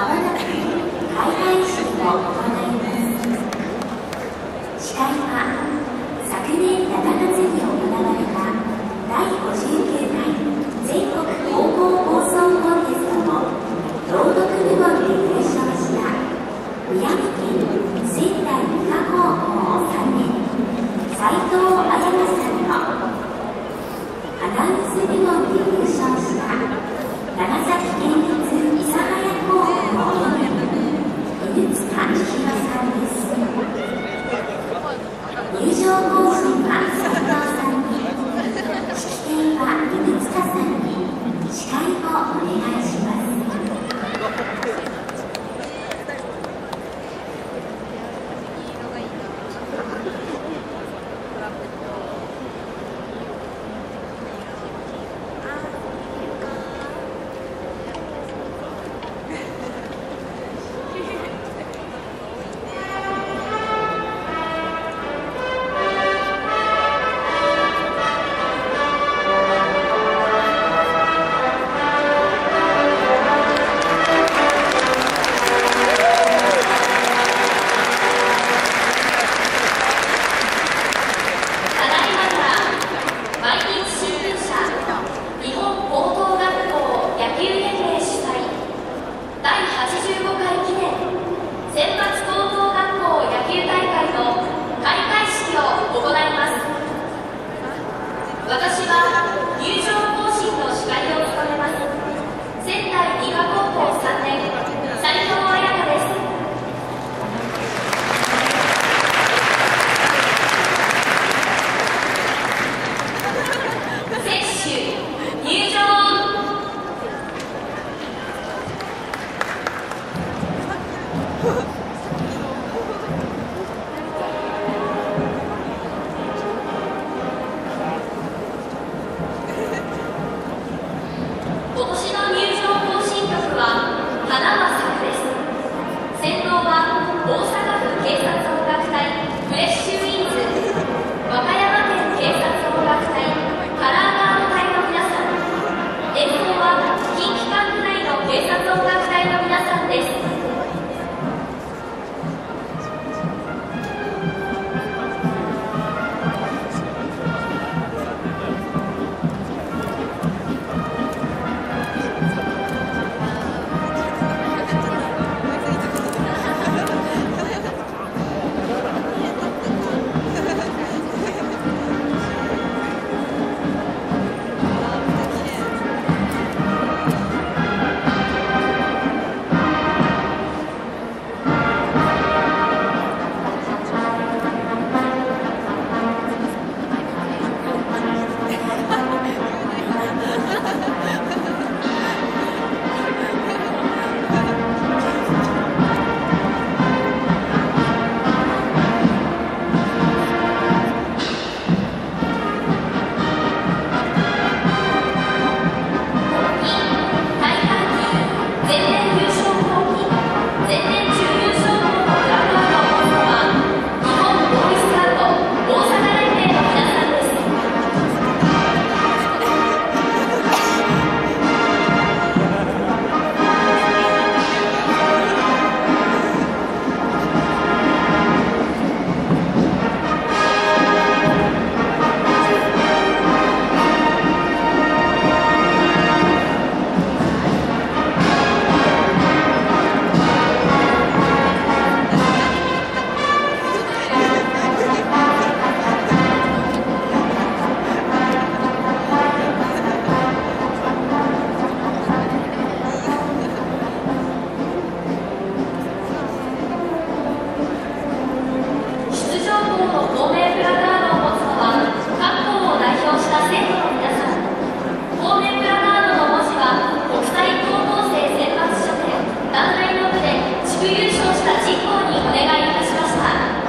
昨年7月に行われた第52 Ha ha ha! 実行にお願いいたしました。